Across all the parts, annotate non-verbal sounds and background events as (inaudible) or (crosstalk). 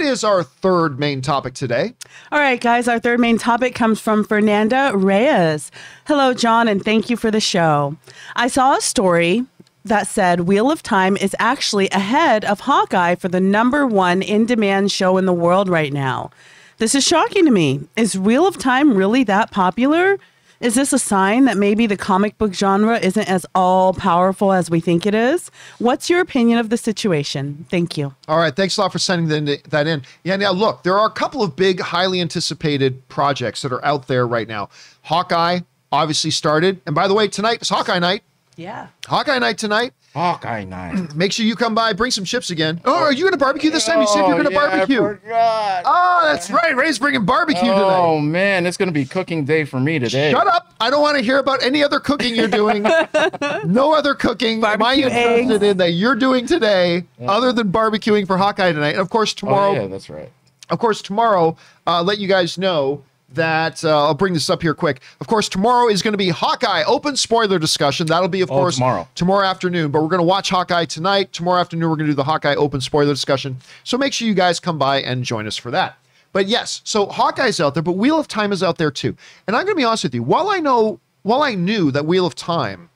what is our third main topic today? All right, guys, our third main topic comes from Fernanda Reyes. Hello, John, and thank you for the show. I saw a story that said Wheel of Time is actually ahead of Hawkeye for the number one in demand show in the world right now. This is shocking to me. Is Wheel of Time really that popular? Is this a sign that maybe the comic book genre isn't as all powerful as we think it is? What's your opinion of the situation? Thank you. All right. Thanks a lot for sending that in. Yeah, now look, there are a couple of big, highly anticipated projects that are out there right now. Hawkeye obviously started. And by the way, tonight is Hawkeye night. Yeah. Hawkeye night tonight. Hawkeye night. (clears throat) Make sure you come by, bring some chips again. Oh, are you going to barbecue this time? You said you're going to Oh, yeah, barbecue. I forgot. Oh, that's right. Ray's bringing barbecue Oh tonight. man, it's gonna be cooking day for me today. Shut up. I don't want to hear about any other cooking you're doing. (laughs) no other cooking. Am I Barbecue interested eggs. in that you're doing today other than barbecuing for Hawkeye tonight? And of course, tomorrow, Oh yeah, that's right. of course, tomorrow, uh, let you guys know that uh, I'll bring this up here quick. Of course, tomorrow is going to be Hawkeye open spoiler discussion. That'll be, of Oh, course, tomorrow. tomorrow afternoon. But we're going to watch Hawkeye tonight. Tomorrow afternoon, we're going to do the Hawkeye open spoiler discussion. So make sure you guys come by and join us for that. But yes, so Hawkeye's out there, but Wheel of Time is out there too. And I'm going to be honest with you. While I know, while I knew that Wheel of Time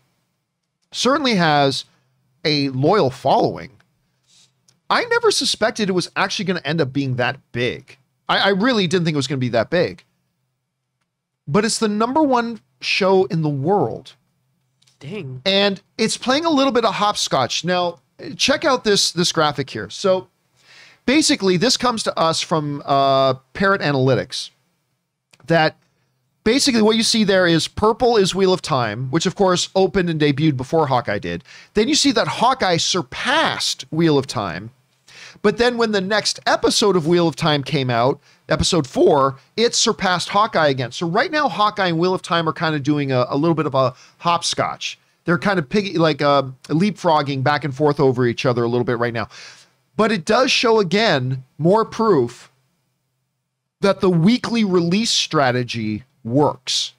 certainly has a loyal following, I never suspected it was actually going to end up being that big. I, I really didn't think it was going to be that big. But it's the number one show in the world. Dang. And it's playing a little bit of hopscotch. Now, check out this this graphic here. So basically, this comes to us from uh, Parrot Analytics. That basically what you see there is purple is Wheel of Time, which of course opened and debuted before Hawkeye did. Then you see that Hawkeye surpassed Wheel of Time. But then when the next episode of Wheel of Time came out, episode four, it surpassed Hawkeye again. So right now, Hawkeye and Wheel of Time are kind of doing a, a little bit of a hopscotch. They're kind of piggy, like uh, leapfrogging back and forth over each other a little bit right now. But it does show again more proof that the weekly release strategy works.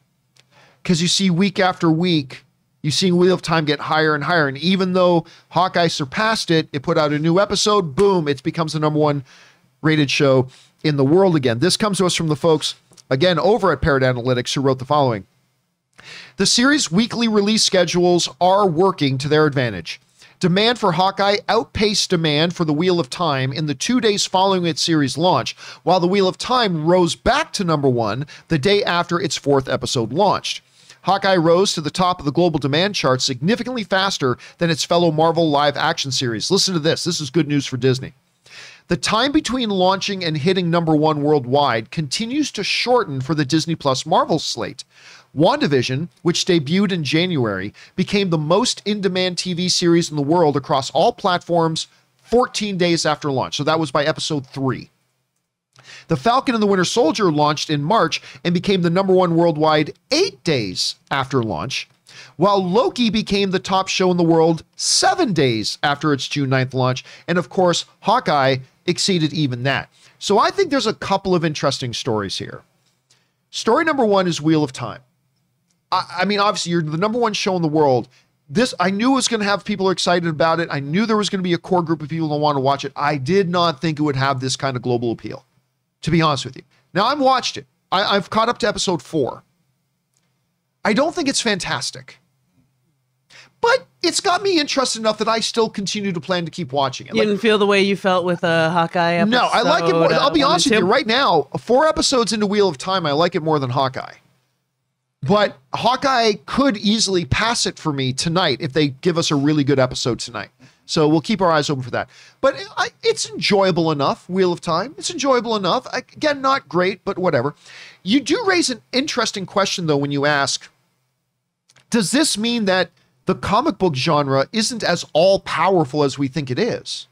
Because you see, week after week, you see Wheel of Time get higher and higher. And even though Hawkeye surpassed it, it put out a new episode, boom, it becomes the number one rated show in the world again. This comes to us from the folks, again, over at Parrot Analytics, who wrote the following. The series' weekly release schedules are working to their advantage. Demand for Hawkeye outpaced demand for The Wheel of Time in the two days following its series launch, while The Wheel of Time rose back to number one the day after its fourth episode launched. Hawkeye rose to the top of the global demand chart significantly faster than its fellow Marvel live action series. Listen to this. This is good news for Disney. The time between launching and hitting number one worldwide continues to shorten for the Disney Plus Marvel slate. WandaVision, which debuted in January, became the most in demand TV series in the world across all platforms 14 days after launch. So that was by episode three. The Falcon and the Winter Soldier launched in March and became the number one worldwide eight days after launch, while Loki became the top show in the world seven days after its June 9th launch. And of course, Hawkeye exceeded even that. So I think there's a couple of interesting stories here. Story number one is Wheel of Time. I, I mean, obviously, you're the number one show in the world. This I knew was going to have people excited about it. I knew there was going to be a core group of people that want to watch it. I did not think it would have this kind of global appeal, to be honest with you. Now I've watched it. I, I've caught up to episode four. I don't think it's fantastic, but it's got me interested enough that I still continue to plan to keep watching it. You Like, didn't feel the way you felt with a Hawkeye episode. no, I like it more. uh, I'll be one honest with you. Right now, four episodes into Wheel of Time, I like it more than Hawkeye. But Hawkeye could easily pass it for me tonight if they give us a really good episode tonight. So we'll keep our eyes open for that. But it's enjoyable enough, Wheel of Time. It's enjoyable enough. Again, not great, but whatever. You do raise an interesting question, though, when you ask Does this mean that the comic book genre isn't as all powerful as we think it is?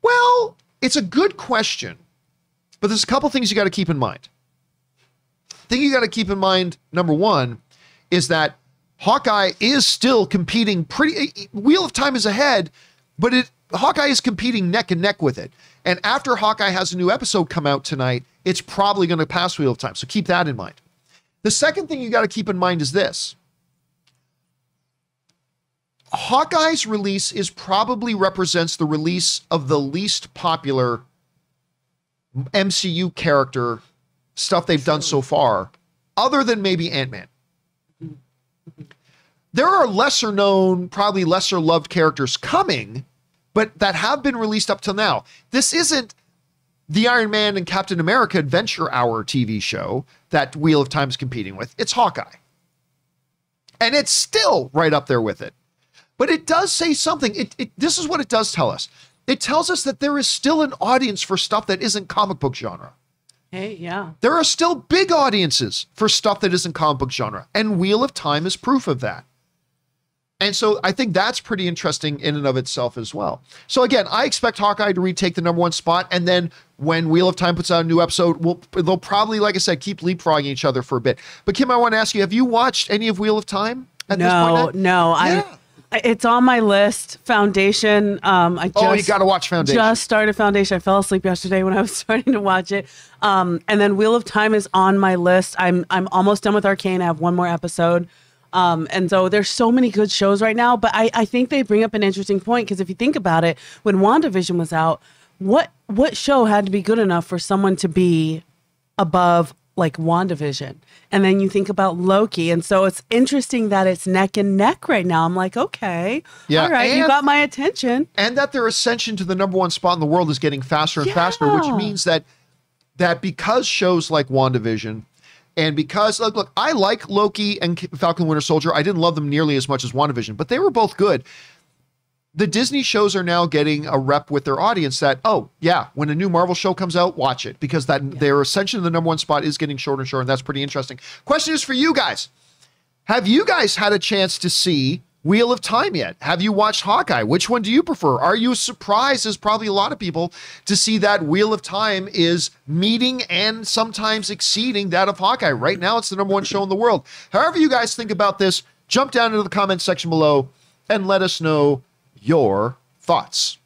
Well, it's a good question, but there's a couple things you got to keep in mind. Thing you got to keep in mind, number one, is that Hawkeye is still competing pretty. Wheel of Time is ahead, but it Hawkeye is competing neck and neck with it. And after Hawkeye has a new episode come out tonight, it's probably going to pass Wheel of Time. So keep that in mind. The second thing you got to keep in mind is this Hawkeye's release is probably represents the release of the least popular MCU character stuff they've done so far, other than maybe Ant Man. There are lesser known, probably lesser loved characters coming, but that have been released up till now. This isn't the Iron Man and Captain America Adventure Hour TV show that Wheel of Time is competing with. It's Hawkeye. And it's still right up there with it. But it does say something. It, it, this is what it does tell us it tells us that there is still an audience for stuff that isn't comic book genre. Hey, yeah. There are still big audiences for stuff that isn't comic book genre. And Wheel of Time is proof of that. And so I think that's pretty interesting in and of itself as well. So again, I expect Hawkeye to retake the number one spot, and then when Wheel of Time puts out a new episode, we'll, they'll probably, like I said, keep leapfrogging each other for a bit. But Kim, I want to ask you: Have you watched any of Wheel of Time? At no, no. Yeah. I it's on my list. Foundation. Um, I just, oh, you got to watch Foundation. Just started Foundation. I fell asleep yesterday when I was (laughs) starting to watch it. Um, and then Wheel of Time is on my list. I'm I'm almost done with Arcane. I have one more episode. Um, and so there's so many good shows right now, but I, I think they bring up an interesting point because if you think about it, when WandaVision was out, what what show had to be good enough for someone to be above like WandaVision? And then you think about Loki. And so it's interesting that it's neck and neck right now. I'm like, okay, yeah, all right, and, you got my attention. And that their ascension to the number one spot in the world is getting faster and yeah. faster, which means that that because shows like WandaVision and because look, look, I like Loki and Falcon Winter Soldier. I didn't love them nearly as much as WandaVision, but they were both good. The Disney shows are now getting a rep with their audience that, oh, yeah, when a new Marvel show comes out, watch it because that yeah. their ascension to the number one spot is getting shorter and shorter, and that's pretty interesting. Question is for you guys. Have you guys had a chance to see Wheel of Time yet? Have you watched Hawkeye? Which one do you prefer? Are you surprised, as probably a lot of people, to see that Wheel of Time is meeting and sometimes exceeding that of Hawkeye? Right now, it's the number one show in the world. However, you guys think about this, jump down into the comments section below and let us know your thoughts.